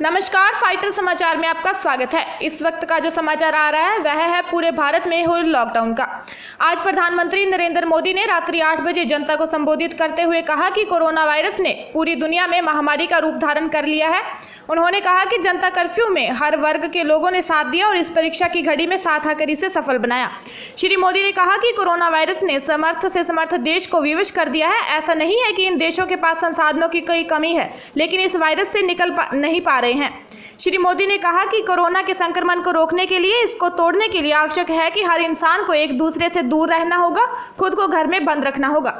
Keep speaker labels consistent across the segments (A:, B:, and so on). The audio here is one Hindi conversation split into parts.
A: नमस्कार, फाइटर समाचार में आपका स्वागत है। इस वक्त का जो समाचार आ रहा है, वह है पूरे भारत में हुए लॉकडाउन का। आज प्रधानमंत्री नरेंद्र मोदी ने रात्रि आठ बजे जनता को संबोधित करते हुए कहा कि कोरोना वायरस ने पूरी दुनिया में महामारी का रूप धारण कर लिया है। उन्होंने कहा कि जनता कर्फ्यू में हर वर्ग के लोगों ने साथ दिया और इस परीक्षा की घड़ी में साथ आकर इसे सफल बनाया। श्री मोदी ने कहा कि कोरोना वायरस ने समर्थ से समर्थ देश को विवश कर दिया है। ऐसा नहीं है कि इन देशों के पास संसाधनों की कोई कमी है लेकिन इस वायरस से निकल पा, नहीं पा रहे हैं। श्री मोदी ने कहा कि कोरोना के संक्रमण को रोकने के लिए, इसको तोड़ने के लिए आवश्यक है कि हर इंसान को एक दूसरे से दूर रहना होगा, खुद को घर में बंद रखना होगा।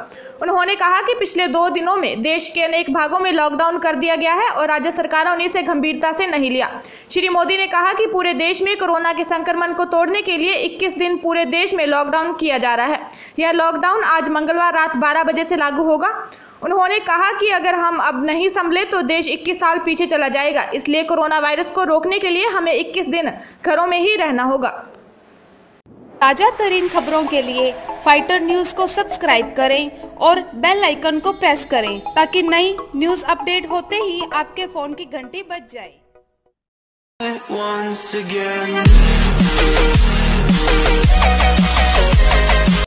A: उन्होंने कहा कि पिछले दो दिनों में देश के अनेक भागों में लॉकडाउन कर दिया गया है और राज्य सरकारों ने इसे गंभीरता से नहीं लिया। श्री मोदी ने कहा कि पूरे देश में कोरोना के संक्रमण को तोड़ने के लिए 21 दिन पूरे देश में लॉकडाउन किया जा रहा है। यह लॉकडाउन आज मंगलवार रात 12 बजे से लागू होगा। उन्होंने कहा कि अगर हम अब नहीं संभले तो देश 21 साल पीछे चला जाएगा। इसलिए कोरोना वायरस को रोकने के लिए हमें 21 दिन घरों में ही रहना होगा।
B: ताज़ा तरीन खबरों के लिए फाइटर न्यूज़ को सब्सक्राइब करें और बेल आइकन को प्रेस करें ताकि नई न्यूज़ अपडेट होते ही आपके फ़ोन की घंटी बज जाए।
C: Once again.